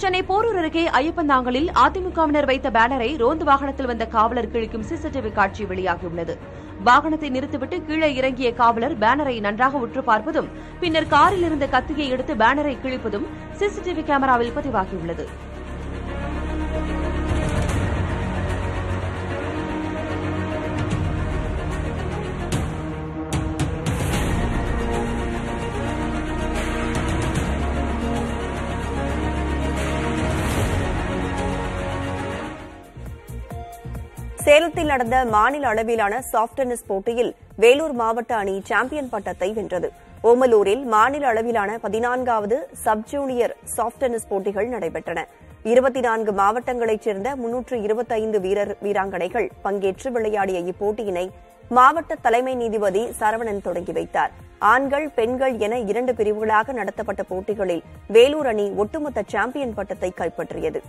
சென்னை போரூர் அருகே ஐயப்பந்தாங்கலில் அதிமுகவினர் வைத்த பேனரை ரோந்து வாகனத்தில் வந்த காவலர் கிழிக்கும் சிசிடிவி காட்சி வெளியாகியுள்ளது. வாகனத்தை நிறுத்திவிட்டு கீழே இறங்கிய காவலர் பேனரை நன்றாக உற்று பார்ப்பதும் பின்னர் காரில் இருந்த கத்தியை எடுத்து பேனரை கிழிப்பதும் சிசிடிவி கேமராவில் பதிவாகியுள்ளது. சேலத்தில் நடந்த மாநில அளவிலான சாப்ட் டென்னிஸ் போட்டியில் வேலூர் மாவட்ட அணி சாம்பியன் பட்டத்தை வென்றது. ஓமலூரில் மாநில அளவிலான பதினான்காவது சப் ஜூனியர் சாப்ட் டென்னிஸ் போட்டிகள் நடைபெற்றன. இருபத்தி நான்கு மாவட்டங்களைச் சேர்ந்த முன்னூற்று இருபத்தைந்து வீரர் வீராங்கனைகள் பங்கேற்று விளையாடிய இப்போட்டியினை மாவட்ட தலைமை நீதிபதி சரவணன் தொடங்கி வைத்தார். ஆண்கள் பெண்கள் என இரண்டு பிரிவுகளாக நடத்தப்பட்ட போட்டிகளில் வேலூர் அணி ஒட்டுமொத்த சாம்பியன் பட்டத்தை கைப்பற்றியது.